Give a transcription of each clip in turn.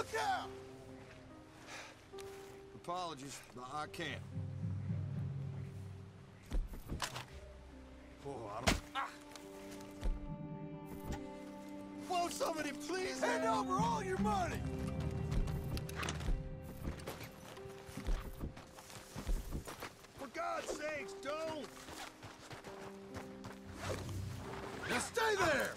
Look out! Apologies, but I can't. Oh, I don't... Ah! Won't somebody please hand over all your money? For God's sakes, don't! Now stay there!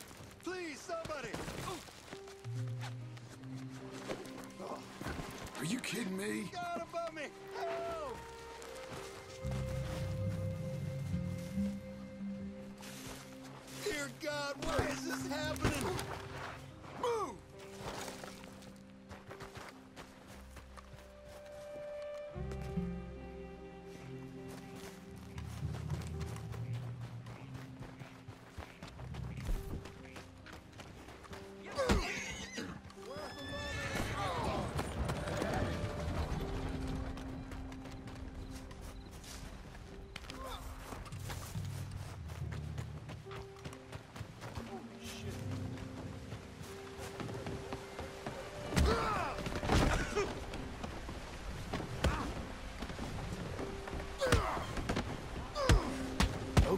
Are you kidding me? God above me! Help! Dear God, why is this happening?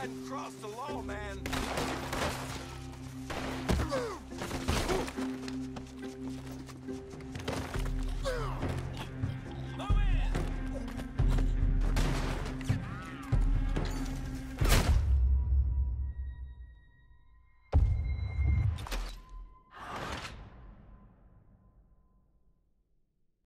hadn't crossed the law, man.